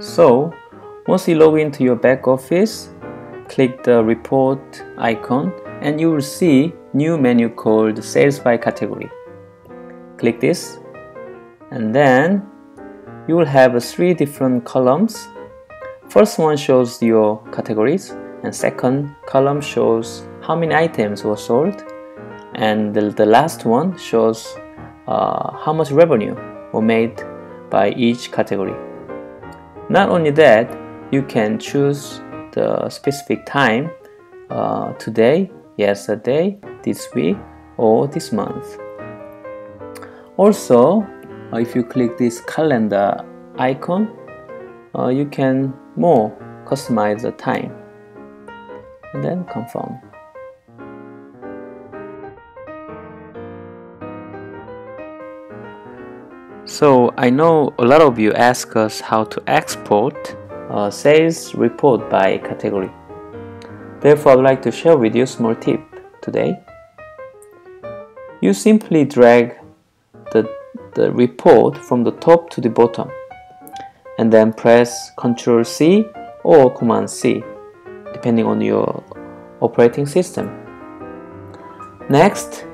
So once you log into your back office, click the report icon and you will see new menu called sales by category. Click this and then you will have three different columns. First one shows your categories and second column shows how many items were sold and the, the last one shows uh, how much revenue were made by each category. Not only that, you can choose the specific time uh, today, yesterday, this week, or this month. Also, uh, if you click this calendar icon, uh, you can more customize the time and then confirm. So I know a lot of you ask us how to export a sales report by category. Therefore, I'd like to share with you a small tip today. You simply drag the, the report from the top to the bottom and then press Ctrl C or Command C depending on your operating system. Next,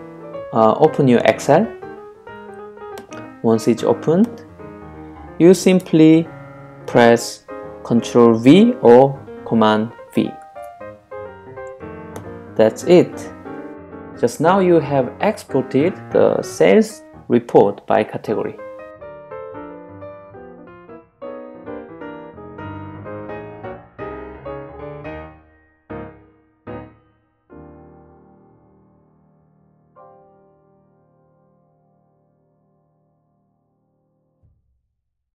uh, open your Excel once it's opened, you simply press Ctrl V or Command V. That's it. Just now you have exported the sales report by category.